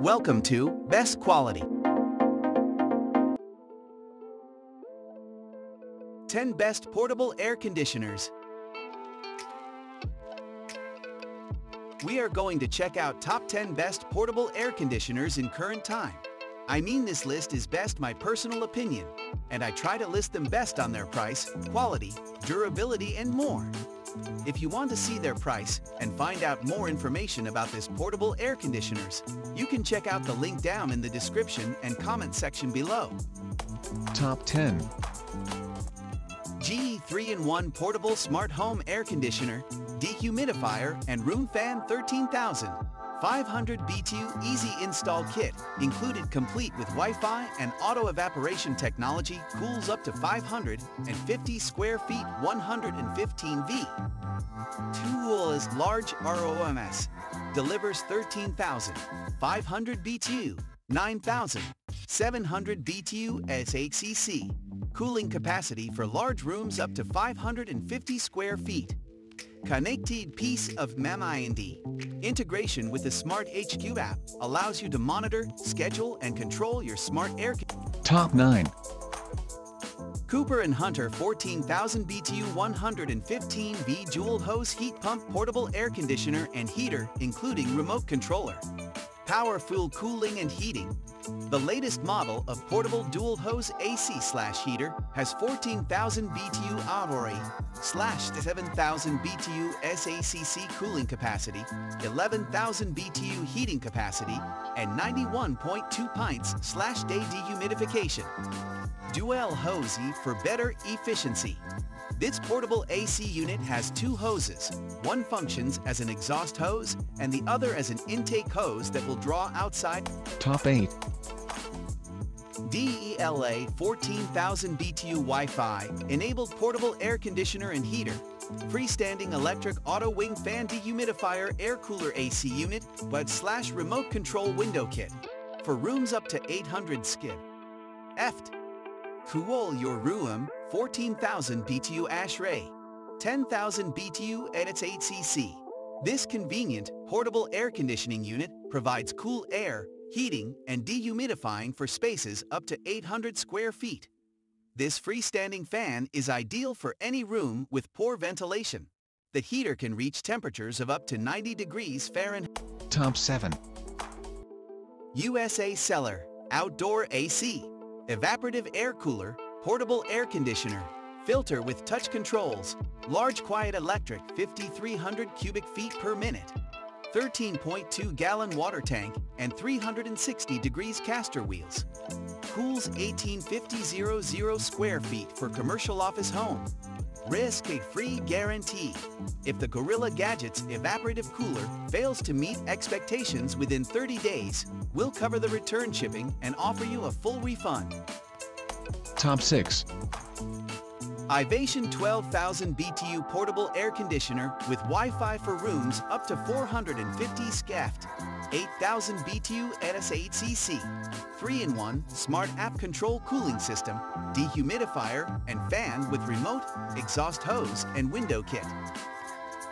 Welcome to Best Quality. 10 Best Portable Air Conditioners. We are going to check out top 10 best portable air conditioners in current time. I mean this list is best my personal opinion, and I try to list them best on their price, quality, durability, and more. If you want to see their price and find out more information about this portable air conditioners, you can check out the link down in the description and comment section below. Top 10 GE 3-in-1 Portable Smart Home Air Conditioner, Dehumidifier, and Room Fan 13000. 500 BTU Easy Install Kit, included complete with Wi-Fi and auto evaporation technology, cools up to 550 square feet 115 V. Tools Large ROMS, delivers 13,500 BTU, 9,700 BTU SHCC, cooling capacity for large rooms up to 550 square feet. Connected piece of MemIND. Integration with the Smart HQ app allows you to monitor, schedule, and control your smart air Top 9 Cooper & Hunter 14,000 BTU 115V dual hose heat pump portable air conditioner and heater including remote controller. Powerful cooling and heating. The latest model of portable dual hose AC slash heater has 14,000 BTU Aurori slash 7,000 BTU SACC cooling capacity, 11,000 BTU heating capacity, and 91.2 pints slash day dehumidification. Dual hosey for better efficiency. This portable AC unit has two hoses. One functions as an exhaust hose and the other as an intake hose that will draw outside. Top 8 DELLA 14,000 BTU Wi-Fi enabled portable air conditioner and heater. Freestanding electric auto wing fan dehumidifier air cooler AC unit, but slash remote control window kit. For rooms up to 800 skid. EFT. Cool your room 14,000 BTU ASHRAE. 10,000 BTU at its HCC. This convenient, portable air conditioning unit provides cool air heating, and dehumidifying for spaces up to 800 square feet. This freestanding fan is ideal for any room with poor ventilation. The heater can reach temperatures of up to 90 degrees Fahrenheit. Top 7 USA Cellar Outdoor AC Evaporative Air Cooler Portable Air Conditioner Filter with touch controls Large quiet electric 5300 cubic feet per minute 13.2 gallon water tank, and 360 degrees caster wheels. Cools 1850 square feet for commercial office home. Risk a free guarantee. If the Gorilla Gadgets evaporative cooler fails to meet expectations within 30 days, we'll cover the return shipping and offer you a full refund. Top 6 Ivation 12,000 BTU portable air conditioner with Wi-Fi for rooms up to 450 SCAFT, 8,000 BTU NSHCC, 3-in-1 smart app control cooling system, dehumidifier and fan with remote, exhaust hose and window kit.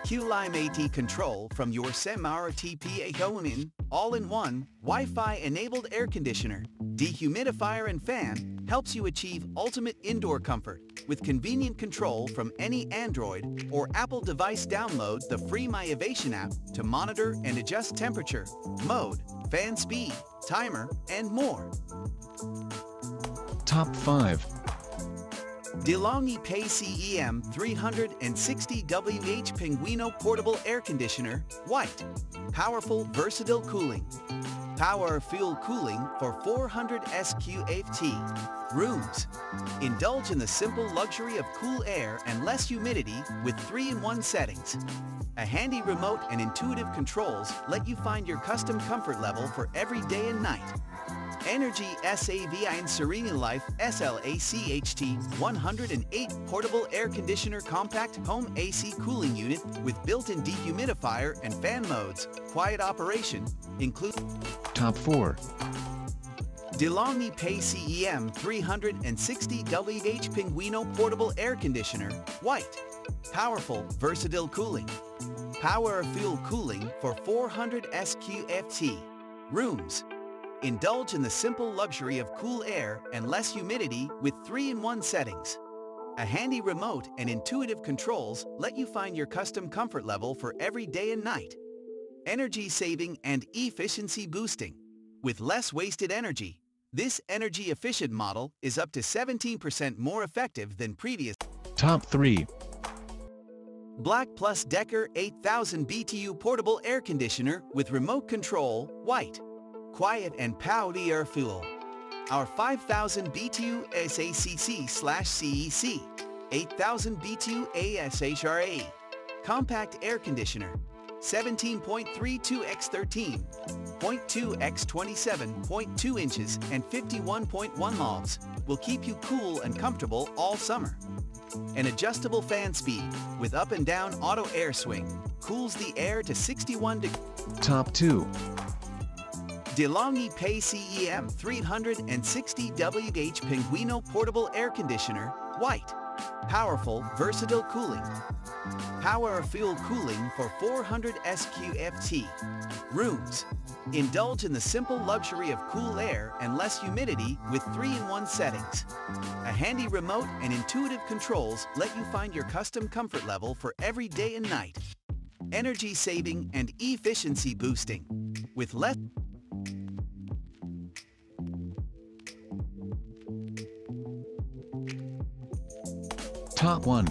Q-Lime AT control from your Semar TPA Hoemin all-in-one Wi-Fi enabled air conditioner, dehumidifier and fan helps you achieve ultimate indoor comfort with convenient control from any Android or Apple device download the free MyAvation app to monitor and adjust temperature, mode, fan speed, timer, and more. Top 5 DeLonghi PACEM 360WH Pinguino Portable Air Conditioner, White. Powerful, versatile cooling. Power fuel cooling for 400 SQFT. Rooms. Indulge in the simple luxury of cool air and less humidity with 3-in-1 settings. A handy remote and intuitive controls let you find your custom comfort level for every day and night. Energy SAVIN SereneLife SLACHT 108 Portable Air Conditioner Compact Home AC Cooling Unit with built-in dehumidifier and fan modes. Quiet operation. Include Top 4 DeLonghi PACEM 360 WH Pinguino Portable Air Conditioner, White. Powerful, versatile cooling. Power fuel cooling for 400 SQFT. Rooms, Indulge in the simple luxury of cool air and less humidity with 3-in-1 settings. A handy remote and intuitive controls let you find your custom comfort level for every day and night. Energy saving and efficiency boosting. With less wasted energy, this energy efficient model is up to 17% more effective than previous. Top 3. Black Plus Decker 8000 BTU Portable Air Conditioner with Remote Control, White. Quiet and pouty air fuel. Our 5000 BTU SACC slash CEC, 8000 BTU ASHRAE. Compact Air Conditioner, 17.32 x 13, 0.2 x 27.2 inches and 51.1 lobs will keep you cool and comfortable all summer. An adjustable fan speed with up and down auto air swing cools the air to 61 degrees. Top 2. DeLonghi PACEM 360 WH Pinguino Portable Air Conditioner, White. Powerful, versatile cooling. Power fuel cooling for 400 SQFT. Rooms. Indulge in the simple luxury of cool air and less humidity with 3-in-1 settings. A handy remote and intuitive controls let you find your custom comfort level for every day and night. Energy saving and efficiency boosting. With less Top 1.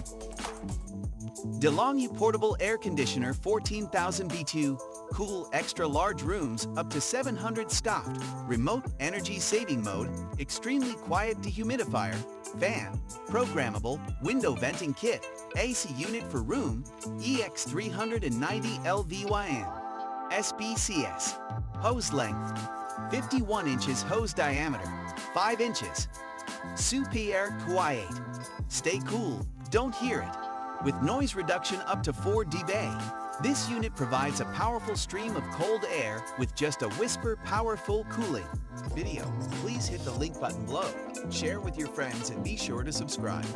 DeLonghi Portable Air Conditioner 14,000 BTU, cool extra large rooms up to 700 stopped, remote energy saving mode, extremely quiet dehumidifier, fan, programmable, window venting kit, AC unit for room, EX390 LVYN, SBCS, hose length, 51 inches hose diameter, 5 inches, Super Quiet. Stay cool, don't hear it. With noise reduction up to 4 dB, this unit provides a powerful stream of cold air with just a whisper powerful cooling. Video, please hit the link button below, share with your friends and be sure to subscribe.